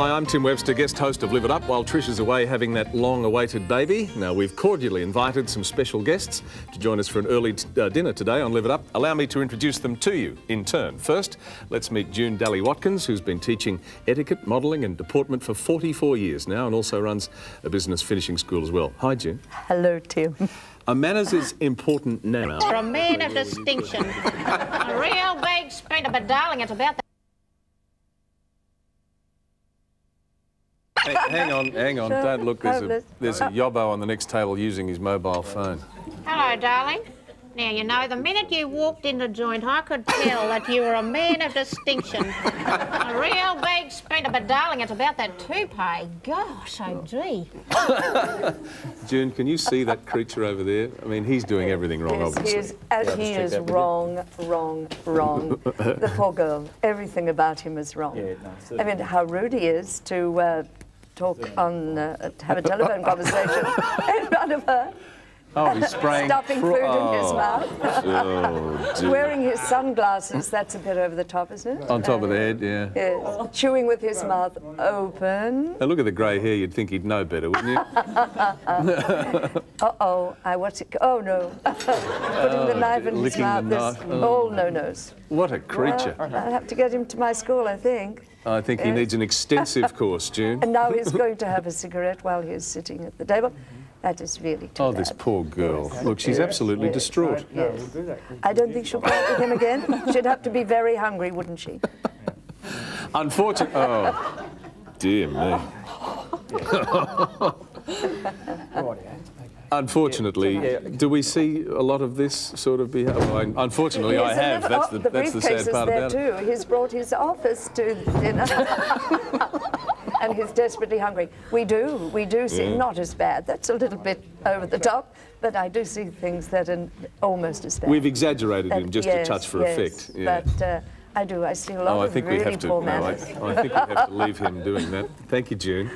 Hi, I'm Tim Webster, guest host of Live It Up, while Trish is away having that long-awaited baby. Now, we've cordially invited some special guests to join us for an early uh, dinner today on Live It Up. Allow me to introduce them to you in turn. First, let's meet June Dally-Watkins, who's been teaching etiquette, modelling and deportment for 44 years now and also runs a business finishing school as well. Hi, June. Hello, Tim. A manners is important now? For a man of distinction. a real big sprinter, but darling, it's about that. Hey, hang on, hang on. Sure. Don't look. There's a, Hopeless. there's a yobbo on the next table using his mobile phone. Hello, darling. Now, you know, the minute you walked in the joint, I could tell that you were a man of distinction. a real big spender, but darling, it's about that toupee. Gosh, oh gee. June, can you see that creature over there? I mean, he's doing everything wrong, Yes, he obviously. is, uh, he is wrong, wrong, wrong. the poor girl. Everything about him is wrong. Yeah. I mean, how rude he is to uh, talk on, uh, have a telephone conversation. In front of her, Oh, he's spraying. stuffing fro- food in his oh, mouth, Oh, wearing his sunglasses. That's a bit over the top, isn't it? On top of the head, yeah. Yes. Chewing with his mouth open. Now look at the grey hair. You'd think he'd know better, wouldn't you? Uh-oh, I what's it? Oh no, putting the oh, knife in his licking the mouth. There's knife. Oh. all no-nos. What a creature. Well, I'll have to get him to my school, I think. I think he needs an extensive course, June. And now he's going to have a cigarette while he's sitting at the table. That is really too Oh, this poor girl. Look, she's absolutely distraught. No, yes. We'll do that. I don't think she'll play with him again. She'd have to be very hungry, wouldn't she? Unfortunately. Oh, dear me. Unfortunately, do we see a lot of this sort of behaviour? Well, I- unfortunately, I have. That's oh, the, that's the briefcase sad is part there about it. too. He's brought his office to dinner. and he's desperately hungry. We do, we do see, not as bad. That's a little bit over the top, but I do see things that are almost as bad. We've exaggerated That- him just yes, a touch for yes, effect. Yeah. But uh, I do, I see a lot Oh, I of think really we have to. poor No, I. I think we have to leave him doing that. Thank you, June.